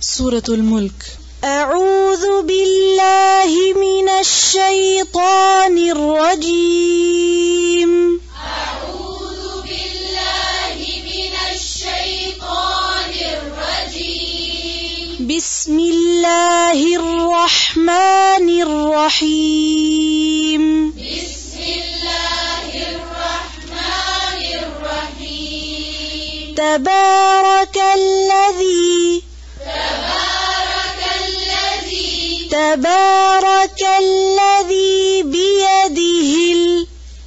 سورة الملك. أعوذ بالله من الشيطان الرجيم. أعوذ بالله من الشيطان الرجيم. بسم الله الرحمن الرحيم. تبارك الذي بيده ال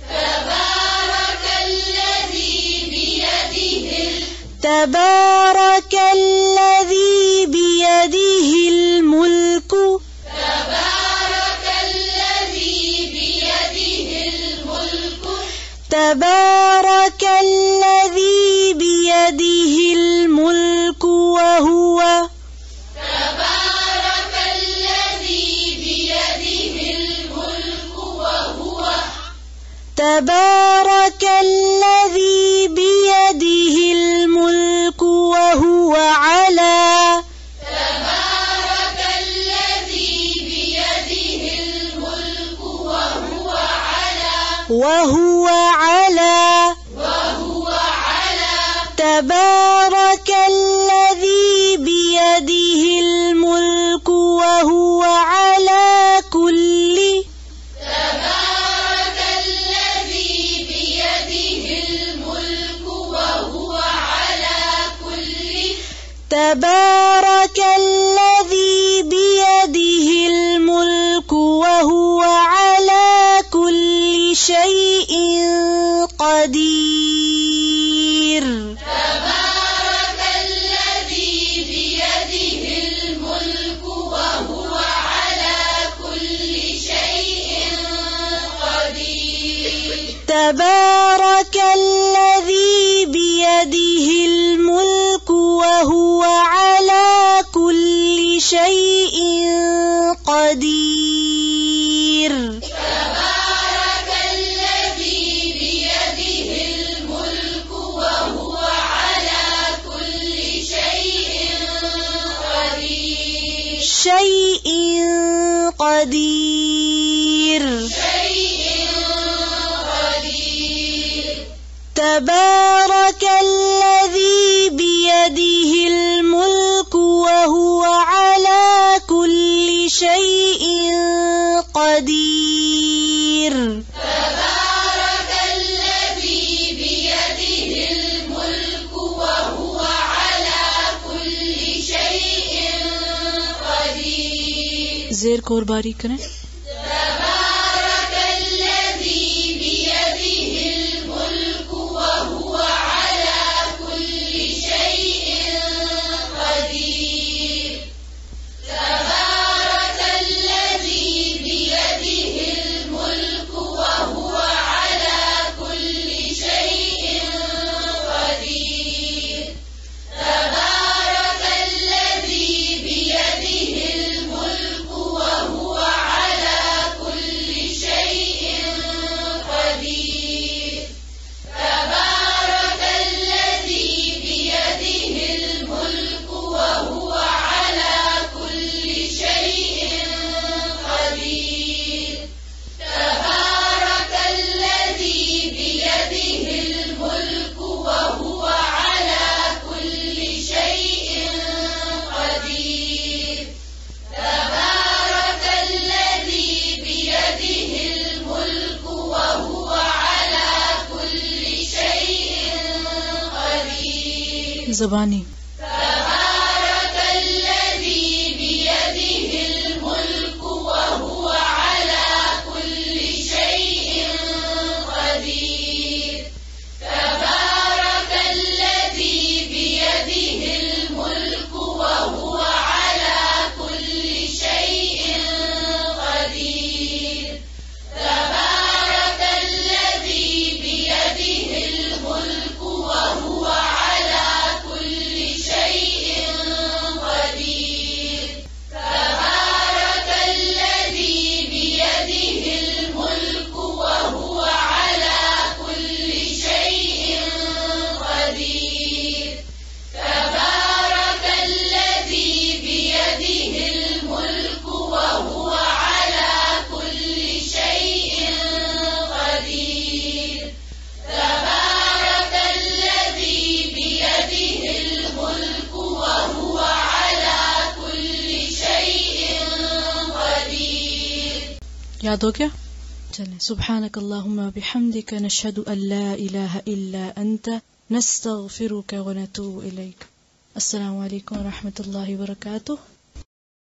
تبارك الذي بيده ال- تبارك الذي بيده الملك. تبارك الذي بيده الملك. تبارك الذي تبارك الذي بيده الملك وهو على تبارك الذي بيده الملك وهو على وهو على وهو على تبارك الذي بيده الملك وهو على تبارك الذي بيده الملك وهو على كل شيء قدير. تبارك الذي بيده الملك وهو على كل شيء قدير. تبارك الذي بيده الملك وهو على كل شيء قدير. شيء قدير. شيء قدير تبارك الذي بيده الملك وهو على كل شيء قدير. تبارك الذي بيده الملك وهو على كل شيء قدير. زیر کو اور باریک کریں زبانی یاد ہو گیا؟ چلے سبحانک اللہم بحمدک، نشہد ان لا الہ الا انت، نستغفرک ونتوب الیک. السلام علیکم ورحمۃ اللہ وبرکاتہ۔